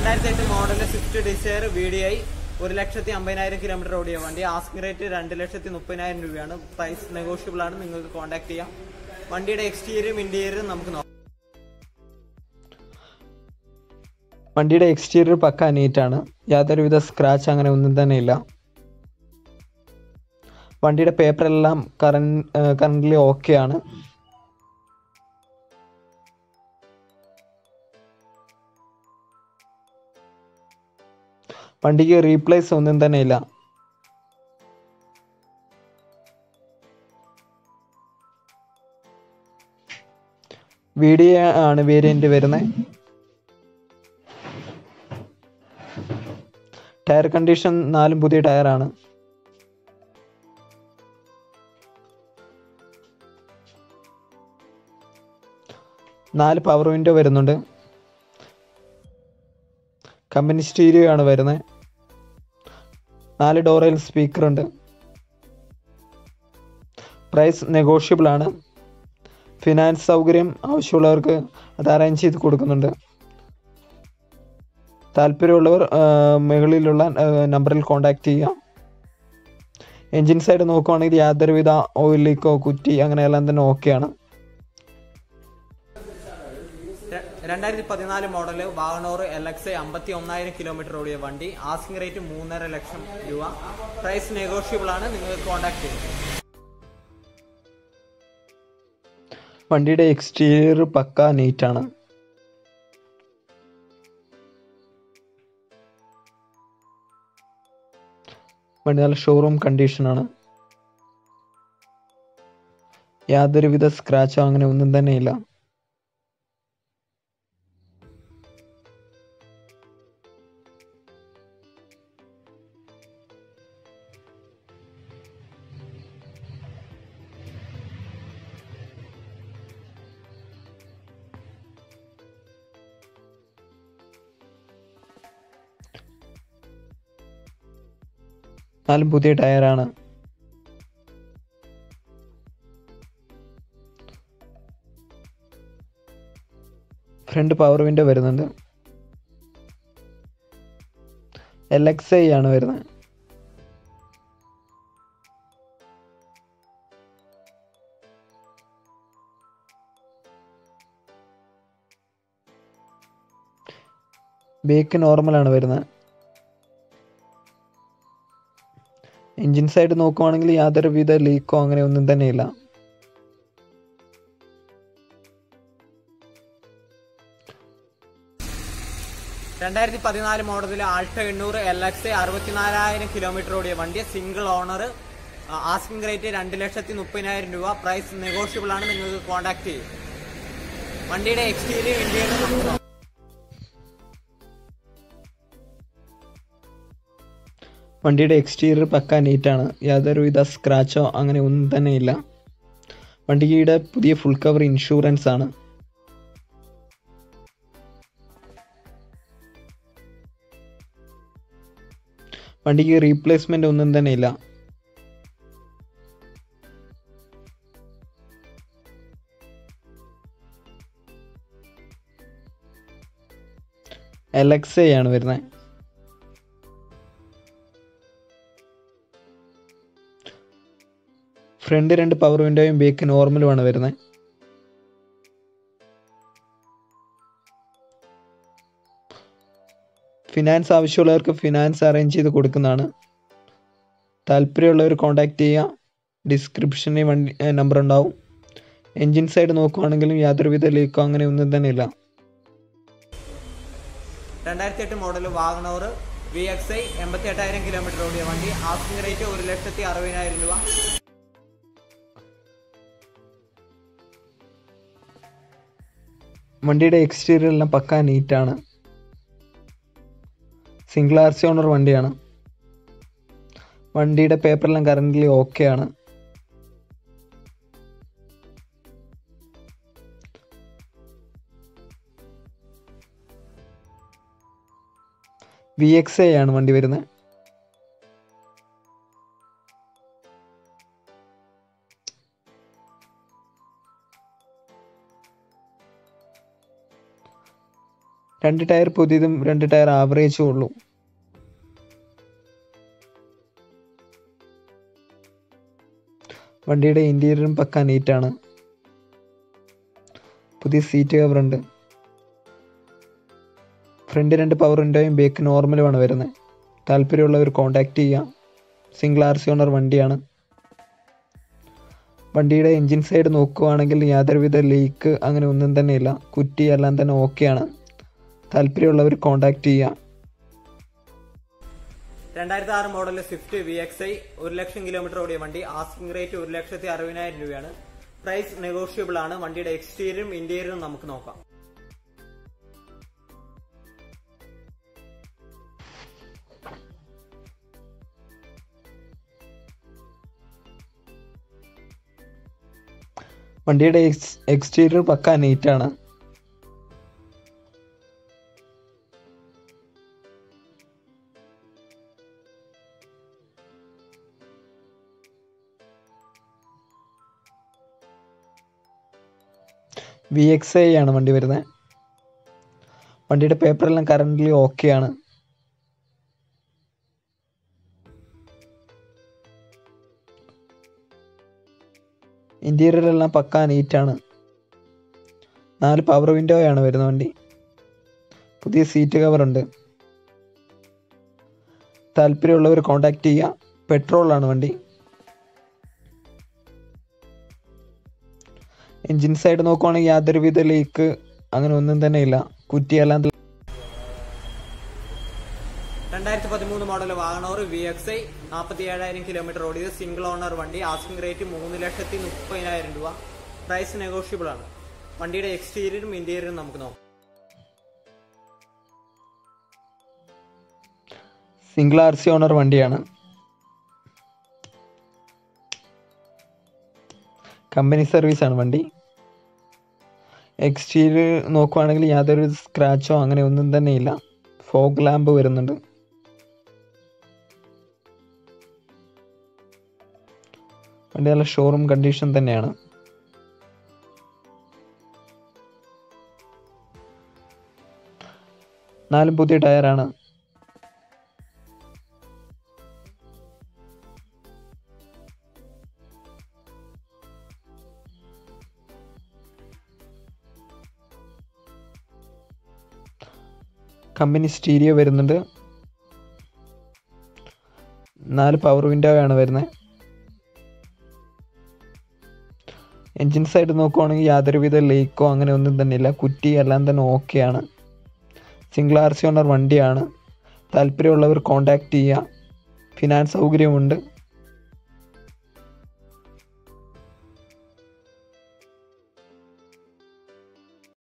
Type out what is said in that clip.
രണ്ടായിരത്തി എട്ട് model Swift Dzire V D I ഒരു ലക്ഷത്തി അമ്പതിനായിരം കിലോമീറ്റർ ഓടിയ വണ്ടി. ആസ്കിംഗ് റേറ്റ് രണ്ട് ലക്ഷത്തി മുപ്പതിനായിരം രൂപയാണ്. പ്രൈസ് നെഗോഷ്യബിൾ ആണ്. നിങ്ങൾക്ക് കോൺടാക്ട് ചെയ്യാം. വണ്ടിയുടെ എക്സ്റ്റീരിയറും ഇന്റീരിയറും നമുക്ക് നോക്കാം. വണ്ടിയുടെ എക്സ്റ്റീരിയർ പക്ക നീറ്റാണ് യാതൊരുവിധ സ്ക്രാച്ച് അങ്ങനെ ഒന്നും തന്നെ ഇല്ല. വണ്ടിയുടെ പേപ്പർ പേപ്പറെല്ലാം കറൻ കറന്റ് ഓക്കെ വണ്ടിക്ക് റീപ്ലേസ് ഒന്നും തന്നെ ഇല്ല. വീഡിയോ ആണ് വേരിയന്റ് വരുന്നത് ടയർ കണ്ടീഷൻ നാലും പുതിയ ടയറാണ് നാല് പവർ വിൻഡോ വരുന്നുണ്ട്. കമ്പനി സ്റ്റീരിയോ ആണ് വരുന്നത് നാല് ഡോറയിൽ സ്പീക്കർ ഉണ്ട് പ്രൈസ് നെഗോഷ്യബിൾ ആണ് ഫിനാൻസ് സൗകര്യം ആവശ്യമുള്ളവർക്ക് അത് അറേഞ്ച് ചെയ്ത് കൊടുക്കുന്നുണ്ട്. താല്പര്യമുള്ളവർ മുകളിലുള്ള നമ്പറിൽ കോൺടാക്റ്റ് ചെയ്യാം എൻജിൻ സൈഡ് നോക്കുവാണെങ്കിൽ യാതൊരുവിധ ഓയിൽ ലീക്കോ കുറ്റി അങ്ങനെയെല്ലാം തന്നെ ഓക്കെയാണ്. രണ്ടായിരത്തി പതിനാല് മോഡൽ വാഗണോർ എൽ എക്സ് അമ്പത്തി ഒന്നായിരം കിലോമീറ്റർ ഓടിയ വണ്ടി. ആസ്കിംഗ് റേറ്റ് മൂന്നര ലക്ഷം രൂപ. പ്രൈസ് നെഗോഷ്യബിൾ ആണ്. നിങ്ങൾ കോൺടാക്ട് ചെയ്യുന്നത് വണ്ടിയുടെ എക്സ്റ്റീരിയർ പക്ക നീറ്റാണ് വണ്ടി നല്ല ഷോറൂം കണ്ടീഷനാണ് യാതൊരുവിധ സ്ക്രാച്ചോ അങ്ങനെ ഒന്നും തന്നെ ഇല്ല നാലും പുതിയ ടയറാണ്. ഫ്രണ്ട് പവർ വിൻഡോ വരുന്നുണ്ട്. എൽ എക്സ് ഐ ആണ് വരുന്നത്. ബേക്ക് നോർമലാണ് വരുന്നത്. എൻജിൻ സൈഡ് നോക്കുവാണെങ്കിൽ യാതൊരുവിധ ലീക്കോ അങ്ങനെ ഒന്നും തന്നെ ഇല്ല രണ്ടായിരത്തി പതിനാല് മോഡലിൽ ആൾട്ട എണ്ണൂറ് എൽ എക്സ് അറുപത്തിനാലായിരം കിലോമീറ്റർ ഓടിയ വണ്ടി സിംഗിൾ ഓണർ ആസ്കിംഗ് റേറ്റ് രണ്ട് ലക്ഷത്തി മുപ്പതിനായിരം രൂപ. പ്രൈസ് നെഗോഷ്യബിൾ ആണ് നിങ്ങൾക്ക് കോൺടാക്ട് ചെയ്യും. വണ്ടിയുടെ എക്സ്റ്റീരിയർ ഇന്ത്യയിൽ വണ്ടിയുടെ എക്സ്റ്റീരിയർ പക്ക നീറ്റാണ് യാതൊരുവിധ സ്ക്രാച്ചോ അങ്ങനെ ഒന്നും തന്നെ ഇല്ല. വണ്ടിയുടെ പുതിയ ഫുൾ കവർ ഇൻഷുറൻസ് ആണ്. വണ്ടിക്ക് റീപ്ലേസ്മെന്റ് ഒന്നും തന്നെ ഇല്ല. എലക്സയാണ് വരുന്നത് ഫ്രണ്ട് രണ്ട് പവർ വിൻഡോയും ബേക്ക് നോർമലുമാണ് വരുന്നത് ഫിനാൻസ് ആവശ്യമുള്ളവർക്ക് ഫിനാൻസ് അറേഞ്ച് ചെയ്ത് കൊടുക്കുന്നതാണ്. താല്പര്യമുള്ളവർ കോൺടാക്റ്റ് ചെയ്യുക. ഡിസ്ക്രിപ്ഷനിൽ വണ്ടി നമ്പർ ഉണ്ടാവും. എൻജിൻ സൈഡ് നോക്കുവാണെങ്കിലും യാതൊരുവിധ ലീക്കോ അങ്ങനെ ഒന്നും തന്നെ ഇല്ല. രണ്ടായിരത്തി എട്ട് model WagonR V X I എൺപത്തി എട്ടായിരം കിലോമീറ്റർ ഓടിയ വണ്ടി ആസ്കിംഗ് റേറ്റ് ഒരു ലക്ഷത്തി അറുപതിനായിരം രൂപ. വണ്ടിയുടെ എക്സ്റ്റീരിയർ എല്ലാം പക്കാ നീറ്റാണ് സിംഗിൾ ആർ സി ഓണർ വണ്ടിയാണ്. വണ്ടിയുടെ പേപ്പറെല്ലാം കറന്റ് ഓക്കെ ആണ്. വി എക്സ് ഐ ആണ് വണ്ടി വരുന്നത്. രണ്ട് ടയർ പുതിയതും രണ്ട് ടയർ ആവറേജും ഉള്ളൂ. വണ്ടിയുടെ ഇന്റീരിയറും പക്ക നീറ്റാണ് പുതിയ സീറ്റ് ഉണ്ട്. ഫ്രണ്ട് രണ്ട് പവർ വിൻഡോയും ബേക്ക് നോർമലുമാണ് വരുന്നത് താല്പര്യമുള്ളവർ കോൺടാക്റ്റ് ചെയ്യാം. സിംഗിൾ ആർ സി ഓണർ വണ്ടിയാണ്. വണ്ടിയുടെ എൻജിൻ സൈഡ് നോക്കുവാണെങ്കിൽ യാതൊരുവിധ ലീക്ക് അങ്ങനെ ഒന്നും തന്നെ ഇല്ല. കുറ്റി എല്ലാം തന്നെ ഓക്കെയാണ് താല്പര്യമുള്ളവർ കോൺടാക്റ്റ് ചെയ്യാം. രണ്ടായിരത്തി ആറ് model Swift V X I ഒരു ലക്ഷം കിലോമീറ്റർ ഓടിയ വണ്ടി ആസ്കിംഗ് റേറ്റ് ഒരു ലക്ഷത്തി അറുപതിനായിരം രൂപയാണ്. പ്രൈസ് നെഗോഷ്യബിൾ ആണ്. വണ്ടിയുടെ എക്സ്റ്റീരിയറും ഇന്റീരിയറും നമുക്ക് നോക്കാം. വണ്ടിയുടെ എക്സ് എക്സ്റ്റീരിയർ പക്ക നീറ്റാണ് വി എക്സ് ഐ ആണ് വണ്ടി വരുന്നത്. വണ്ടിയുടെ പേപ്പറെല്ലാം കറന്റ് ആണ്. ഇന്റീരിയറെല്ലാം പക്ക നീറ്റാണ് നാല് പവർ വിൻഡോയാണ് വരുന്ന വണ്ടി. പുതിയ സീറ്റ് കവറുണ്ട് താല്പര്യമുള്ളവർ കോൺടാക്റ്റ് ചെയ്യുക. പെട്രോളാണ് വണ്ടി. എൻജിൻ സൈഡ് നോക്കുവാണെങ്കിൽ യാതൊരുവിധ ലീക്ക് അങ്ങനെ ഒന്നും തന്നെ ഇല്ല. കുറ്റിയെല്ലാം രണ്ടായിരത്തി പതിമൂന്ന് model WagonR V X I നാൽപ്പത്തി ഏഴായിരം കിലോമീറ്റർ ഓടിയത് സിംഗിൾ ഓണർ വണ്ടി. ആസ്കിംഗ് റേറ്റ് മൂന്ന് ലക്ഷത്തി മുപ്പതിനായിരം രൂപ. പ്രൈസ് നെഗോഷ്യബിൾ ആണ്. വണ്ടിയുടെ എക്സ്റ്റീരിയറും ഇന്റീരിയറും നമുക്ക് നോക്കാം. സിംഗിൾ ആർ സി ഓണർ വണ്ടിയാണ്. കമ്പനി സർവീസ് ആണ് വണ്ടി. എക്സ്റ്റീരിയർ നോക്കുവാണെങ്കിൽ യാതൊരു സ്ക്രാച്ചോ അങ്ങനെ ഒന്നും തന്നെ ഇല്ല. ഫോഗ് ലാമ്പ് വരുന്നുണ്ട്. വണ്ടി നല്ല ഷോറൂം കണ്ടീഷൻ തന്നെയാണ്. നാലും പുതിയ ടയറാണ് കമ്പനി സ്റ്റീരിയോ വരുന്നുണ്ട്. നാല് പവർ വിൻഡോ ആണ് വരുന്നത് എൻജിൻ സൈഡ് നോക്കുവാണെങ്കിൽ യാതൊരുവിധ ലീക്കോ അങ്ങനെ ഒന്നും തന്നെ ഇല്ല. കുറ്റി എല്ലാം തന്നെ ഓക്കെയാണ് സിംഗിൾ ആർ സി ഓണർ വണ്ടിയാണ്. താല്പര്യമുള്ളവർ കോൺടാക്റ്റ് ചെയ്യുക. ഫിനാൻസ് സൗകര്യമുണ്ട്.